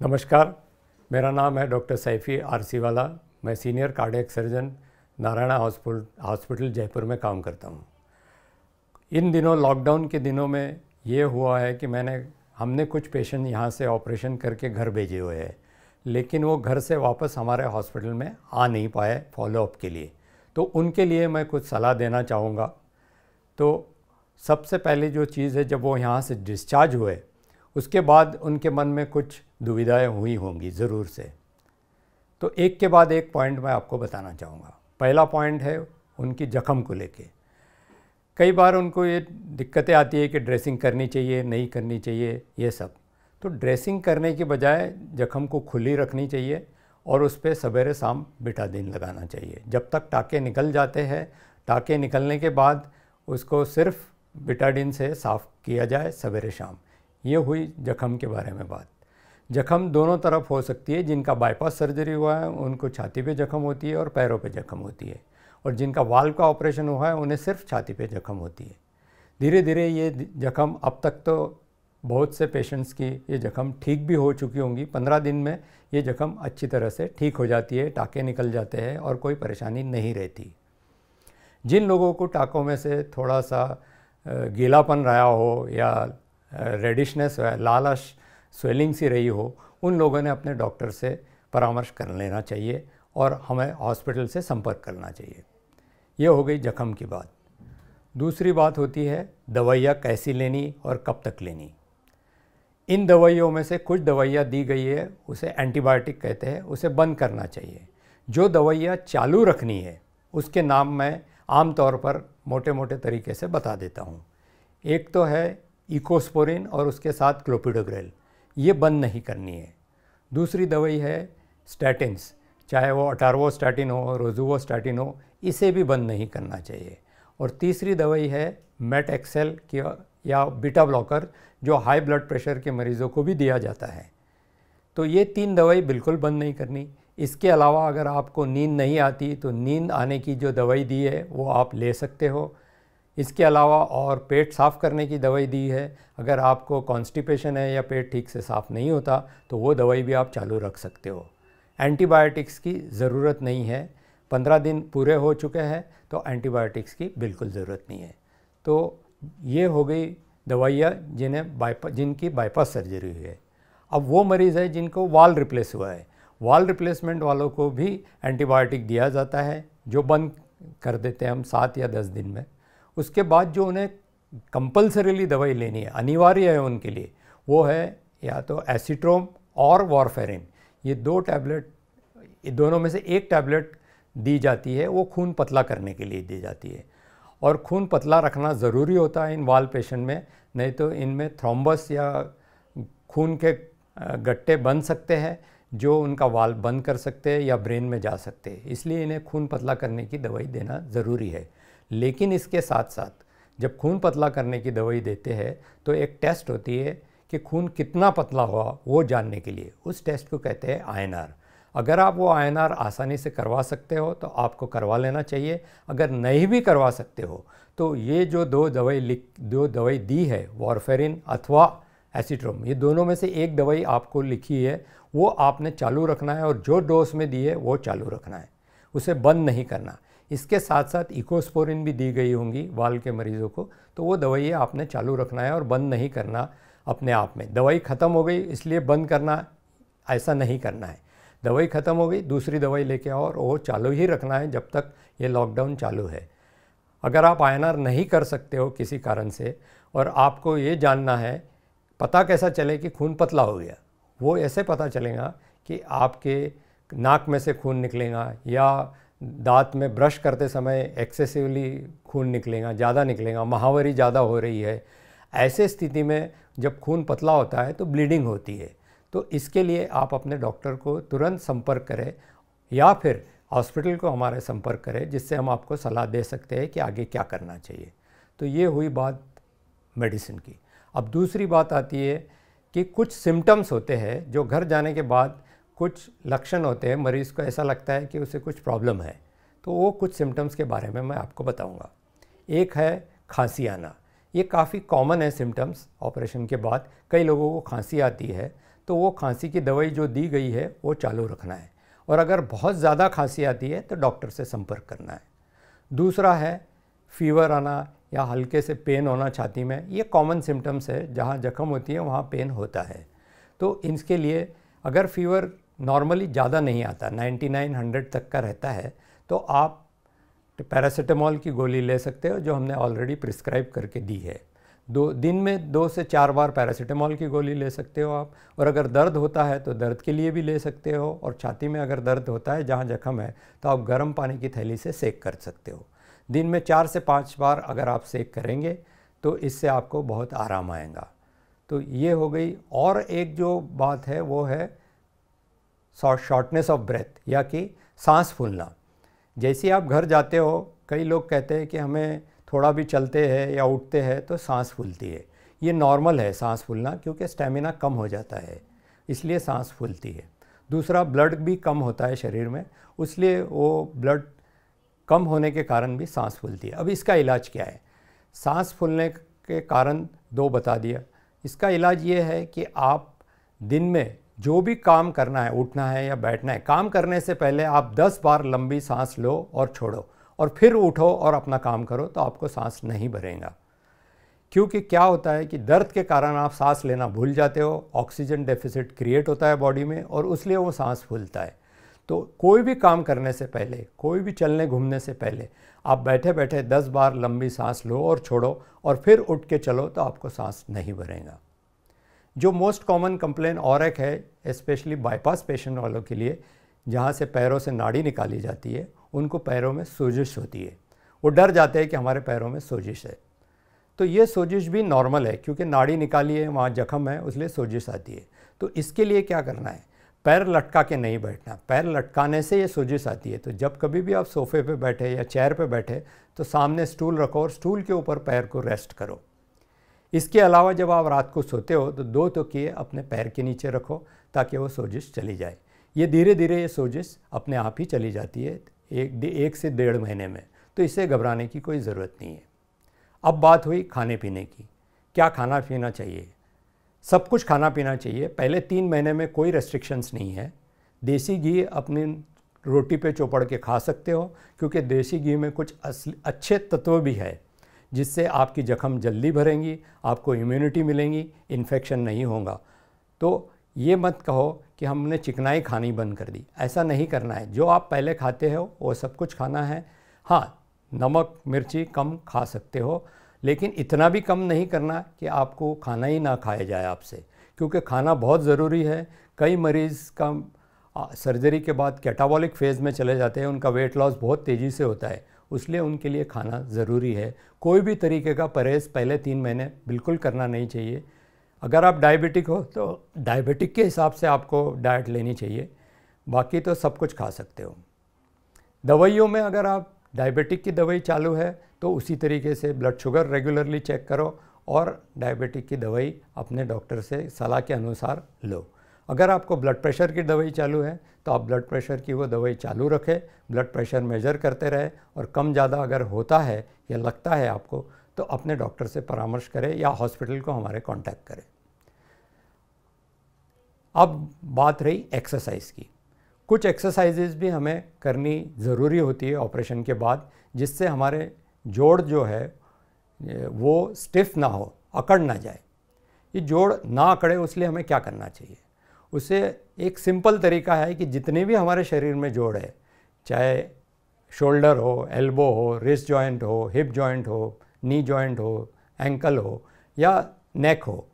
नमस्कार, मेरा नाम है डॉक्टर सैफ़ी आरसी वाला मैं senior cardiac surgeon, Narayana hospital hospital Jaipur में काम करता हूँ। इन दिनों, लॉकडाउन के दिनों में ये हुआ है कि मैंने, हमने कुछ पेशेंट यहाँ से ऑपरेशन करके घर भेजे हुए हैं, लेकिन वो घर से वापस हमारे हॉस्पिटल में आ नहीं पाए फॉलोअप के लिए। तो उनके लिए मैं कुछ सलाह देना चाहूँगा। तो सबसे पहले जो चीज़ है, जब वो यहाँ से डिस्चार्ज हुए उसके बाद उनके मन में कुछ दुविधाएँ हुई होंगी, ज़रूर से। तो एक के बाद एक पॉइंट मैं आपको बताना चाहूँगा। पहला पॉइंट है उनकी जख्म को लेके। कई बार उनको ये दिक्कतें आती है कि ड्रेसिंग करनी चाहिए, नहीं करनी चाहिए, ये सब। तो ड्रेसिंग करने के बजाय जख्म को खुली रखनी चाहिए और उस पर सवेरे शाम बिटादिन लगाना चाहिए। जब तक टाके निकल जाते हैं, टाके निकलने के बाद उसको सिर्फ़ बिटाडिन से साफ़ किया जाए सवेरे शाम। ये हुई जख्म के बारे में बात। जख्म दोनों तरफ़ हो सकती है, जिनका बाईपास सर्जरी हुआ है, उनको छाती पे जख्म होती है और पैरों पे जख्म होती है। और जिनका वाल्व का ऑपरेशन हुआ है, उन्हें सिर्फ़ छाती पे जख्म होती है। धीरे धीरे ये जख्म अब तक तो बहुत से पेशेंट्स की ये जख्म ठीक भी हो चुकी होंगी। पंद्रह दिन में ये जख्म अच्छी तरह से ठीक हो जाती है, टाँके निकल जाते हैं और कोई परेशानी नहीं रहती। जिन लोगों को टाँकों में से थोड़ा सा गीलापन रहा हो या रेडिशनेस लालश स्वेलिंग सी रही हो, उन लोगों ने अपने डॉक्टर से परामर्श कर लेना चाहिए और हमें हॉस्पिटल से संपर्क करना चाहिए। ये हो गई जख्म की बात। दूसरी बात होती है, दवाइयाँ कैसी लेनी और कब तक लेनी। इन दवाइयों में से कुछ दवाइयाँ दी गई है, उसे एंटीबायोटिक कहते हैं, उसे बंद करना चाहिए। जो दवाइयाँ चालू रखनी है, उसके नाम मैं आम तौर पर मोटे मोटे तरीके से बता देता हूँ। एक तो है इकोस्पोरिन और उसके साथ क्लोपिडोग्रेल। ये बंद नहीं करनी है। दूसरी दवाई है स्टैटिन्स। चाहे वो अटारवोस्टैटिन हो रोजुवोस्टैटिन हो, इसे भी बंद नहीं करना चाहिए। और तीसरी दवाई है मेट एक्सेल की या बीटा ब्लॉकर, जो हाई ब्लड प्रेशर के मरीज़ों को भी दिया जाता है। तो ये तीन दवाई बिल्कुल बंद नहीं करनी। इसके अलावा अगर आपको नींद नहीं आती तो नींद आने की जो दवाई दी है, वो आप ले सकते हो। इसके अलावा और पेट साफ़ करने की दवाई दी है। अगर आपको कॉन्स्टिपेशन है या पेट ठीक से साफ़ नहीं होता तो वो दवाई भी आप चालू रख सकते हो। एंटीबायोटिक्स की ज़रूरत नहीं है। पंद्रह दिन पूरे हो चुके हैं तो एंटीबायोटिक्स की बिल्कुल ज़रूरत नहीं है। तो ये हो गई दवाइयाँ जिन्हें बाईपास जिनकी बाईपास सर्जरी हुई है। अब वो मरीज़ है जिनको वाल रिप्लेस हुआ है। वाल रिप्लेसमेंट वालों को भी एंटीबायोटिक दिया जाता है, जो बंद कर देते हैं हम सात या दस दिन में। उसके बाद जो उन्हें कंपलसरीली दवाई लेनी है, अनिवार्य है उनके लिए, वो है या तो एसिट्रोम और वॉरफेरिन। ये दो टैबलेट दोनों में से एक टैबलेट दी जाती है, वो खून पतला करने के लिए दी जाती है। और खून पतला रखना ज़रूरी होता है इन वाल पेशेंट में, नहीं तो इनमें थ्रोम्बस या खून के गट्टे बन सकते हैं, जो उनका वाल बंद कर सकते हैं या ब्रेन में जा सकते हैं। इसलिए इन्हें खून पतला करने की दवाई देना ज़रूरी है। लेकिन इसके साथ साथ जब खून पतला करने की दवाई देते हैं तो एक टेस्ट होती है कि खून कितना पतला हुआ वो जानने के लिए। उस टेस्ट को कहते हैं आयनआर अगर आप वो आयनआर आसानी से करवा सकते हो तो आपको करवा लेना चाहिए। अगर नहीं भी करवा सकते हो तो ये जो दो दवाई लिख, दो दवाई दी है, वॉरफेरिन अथवा एसिट्रोम, ये दोनों में से एक दवाई आपको लिखी है, वो आपने चालू रखना है और जो डोज में दी है, वो चालू रखना है। उसे बंद नहीं करना। इसके साथ साथ इकोस्पोरिन भी दी गई होंगी वाल के मरीज़ों को। तो वो दवाइयाँ आपने चालू रखना है और बंद नहीं करना अपने आप में। दवाई ख़त्म हो गई, इसलिए बंद करना ऐसा नहीं करना है। दवाई ख़त्म हो गई, दूसरी दवाई लेके आओ और वो चालू ही रखना है जब तक ये लॉकडाउन चालू है। अगर आप आई नहीं कर सकते हो किसी कारण से और आपको ये जानना है, पता कैसा चले कि खून पतला हो गया, वो ऐसे पता चलेगा कि आपके नाक में से खून निकलेगा या दांत में ब्रश करते समय एक्सेसिवली खून निकलेगा, ज़्यादा निकलेगा, महावरी ज़्यादा हो रही है। ऐसे स्थिति में जब खून पतला होता है तो ब्लीडिंग होती है। तो इसके लिए आप अपने डॉक्टर को तुरंत संपर्क करें या फिर हॉस्पिटल को हमारे संपर्क करें, जिससे हम आपको सलाह दे सकते हैं कि आगे क्या करना चाहिए। तो ये हुई बात मेडिसिन की। अब दूसरी बात आती है कि कुछ सिम्टम्स होते हैं जो घर जाने के बाद कुछ लक्षण होते हैं, मरीज़ को ऐसा लगता है कि उसे कुछ प्रॉब्लम है। तो वो कुछ सिम्टम्स के बारे में मैं आपको बताऊँगा। एक है खांसी आना। ये काफ़ी कॉमन है सिम्टम्स ऑपरेशन के बाद। कई लोगों को खांसी आती है तो वो खांसी की दवाई जो दी गई है, वो चालू रखना है। और अगर बहुत ज़्यादा खांसी आती है तो डॉक्टर से संपर्क करना है। दूसरा है फीवर आना या हल्के से पेन होना छाती में। ये कॉमन सिम्टम्स है, जहाँ जख्म होती है, वहाँ पेन होता है। तो इसके लिए अगर फीवर नॉर्मली ज़्यादा नहीं आता 99 100 तक का रहता है तो आप पैरासीटामॉल की गोली ले सकते हो जो हमने ऑलरेडी प्रिस्क्राइब करके दी है। दो, दिन में दो से चार बार पैरासीटामॉल की गोली ले सकते हो आप, और अगर दर्द होता है तो दर्द के लिए भी ले सकते हो, और छाती में अगर दर्द होता है, जहाँ जख्म है तो आप गर्म पानी की थैली से सेक कर सकते हो। दिन में चार से पाँच बार अगर आप सेक करेंगे तो इससे आपको बहुत आराम आएगा। तो ये हो गई, और एक जो बात है वो है शॉर्टनेस ऑफ़ ब्रेथ या कि सांस फूलना। जैसे आप घर जाते हो, कई लोग कहते हैं कि हमें थोड़ा भी चलते हैं या उठते हैं तो सांस फूलती है। ये नॉर्मल है सांस फूलना, क्योंकि स्टेमिना कम हो जाता है, इसलिए सांस फूलती है। दूसरा ब्लड भी कम होता है शरीर में इसलिए वो ब्लड कम होने के कारण भी सांस फूलती है। अब इसका इलाज क्या है? सांस फूलने के कारण दो बता दिया। इसका इलाज ये है कि आप दिन में जो भी काम करना है, उठना है या बैठना है, काम करने से पहले आप 10 बार लंबी सांस लो और छोड़ो और फिर उठो और अपना काम करो तो आपको सांस नहीं भरेगा। क्योंकि क्या होता है कि दर्द के कारण आप सांस लेना भूल जाते हो, ऑक्सीजन डेफिसिट क्रिएट होता है बॉडी में और इसलिए वो सांस फूलता है। तो कोई भी काम करने से पहले, कोई भी चलने घूमने से पहले आप बैठे बैठे दस बार लंबी सांस लो और छोड़ो और फिर उठ के चलो तो आपको सांस नहीं भरेगा। जो मोस्ट कॉमन कंप्लेन और एक है स्पेशली बाईपास पेशेंट वालों के लिए, जहाँ से पैरों से नाड़ी निकाली जाती है, उनको पैरों में सोजिश होती है। वो डर जाते हैं कि हमारे पैरों में सोजिश है। तो ये सोजिश भी नॉर्मल है, क्योंकि नाड़ी निकाली है, वहाँ जख्म है, उसलिए सोजिश आती है। तो इसके लिए क्या करना है? पैर लटका के नहीं बैठना। पैर लटकाने से ये सोजिश आती है। तो जब कभी भी आप सोफे पे बैठे या चेयर पे बैठे तो सामने स्टूल रखो और स्टूल के ऊपर पैर को रेस्ट करो। इसके अलावा जब आप रात को सोते हो तो दो तकिए अपने पैर के नीचे रखो, ताकि वो सोजिश चली जाए। ये धीरे धीरे ये सोजिश अपने आप ही चली जाती है, एक एक से डेढ़ महीने में। तो इससे घबराने की कोई ज़रूरत नहीं है। अब बात हुई खाने पीने की। क्या खाना पीना चाहिए? सब कुछ खाना पीना चाहिए। पहले तीन महीने में कोई रेस्ट्रिक्शंस नहीं है। देसी घी अपनी रोटी पे चौपड़ के खा सकते हो, क्योंकि देसी घी में कुछ असली, अच्छे तत्व भी है। जिससे आपकी जख्म जल्दी भरेंगी, आपको इम्यूनिटी मिलेंगी इन्फेक्शन नहीं होगा। तो ये मत कहो कि हमने चिकनाई खानी बंद कर दी। ऐसा नहीं करना है। जो आप पहले खाते हो, वो सब कुछ खाना है। हाँ नमक, मिर्ची कम खा सकते हो, लेकिन इतना भी कम नहीं करना कि आपको खाना ही ना खाया जाए आपसे। क्योंकि खाना बहुत ज़रूरी है। कई मरीज़ का सर्जरी के बाद कैटाबॉलिक फ़ेज़ में चले जाते हैं। उनका वेट लॉस बहुत तेज़ी से होता है। उसलिए उनके लिए खाना ज़रूरी है। कोई भी तरीके का परहेज़ पहले तीन महीने बिल्कुल करना नहीं चाहिए। अगर आप डायबिटिक हो तो डायबिटिक के हिसाब से आपको डाइट लेनी चाहिए। बाकी तो सब कुछ खा सकते हो। दवाइयों में अगर आप डायबिटिक की दवाई चालू है तो उसी तरीके से ब्लड शुगर रेगुलरली चेक करो और डायबिटिक की दवाई अपने डॉक्टर से सलाह के अनुसार लो। अगर आपको ब्लड प्रेशर की दवाई चालू है तो आप ब्लड प्रेशर की वो दवाई चालू रखें ब्लड प्रेशर मेजर करते रहे और कम ज़्यादा अगर होता है या लगता है आपको तो अपने डॉक्टर से परामर्श करें या हॉस्पिटल को हमारे कांटेक्ट करें। अब बात रही एक्सरसाइज की। कुछ एक्सरसाइजेज भी हमें करनी ज़रूरी होती है ऑपरेशन के बाद, जिससे हमारे जोड़ जो है, वो स्टिफ ना हो, अकड़ ना जाए। ये जोड़ ना अकड़े, उसलिए हमें क्या करना चाहिए? उसे एक सिंपल तरीका है कि जितने भी हमारे शरीर में जोड़ है, चाहे शोल्डर हो, एल्बो हो, रिस्ट जॉइंट हो, हिप जॉइंट हो, नी जॉइंट हो, एंकल हो या नेक हो,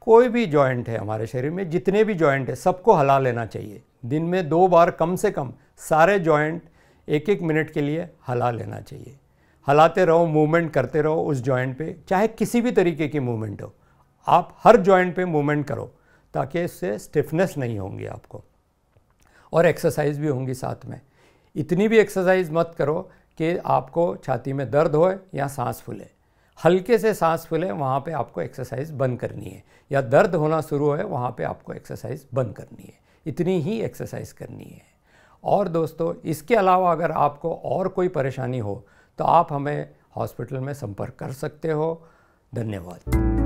कोई भी जॉइंट है हमारे शरीर में, जितने भी जॉइंट है, सबको हला लेना चाहिए। दिन में दो बार कम से कम सारे जॉइंट एक एक मिनट के लिए हला लेना चाहिए। हलाते रहो, मूवमेंट करते रहो उस जॉइंट पे, चाहे किसी भी तरीके की मूवमेंट हो। आप हर जॉइंट पे मूवमेंट करो। ताकि इससे स्टिफनेस नहीं होंगी आपको। और एक्सरसाइज भी होंगी साथ में। इतनी भी एक्सरसाइज मत करो कि आपको छाती में दर्द हो या सांस फूले। हल्के से सांस फूले, वहाँ पे आपको एक्सरसाइज बंद करनी है। या दर्द होना शुरू है, वहाँ पे आपको एक्सरसाइज बंद करनी है। इतनी ही एक्सरसाइज करनी है। और दोस्तों, इसके अलावा अगर आपको और कोई परेशानी हो तो आप हमें हॉस्पिटल में संपर्क कर सकते हो। धन्यवाद।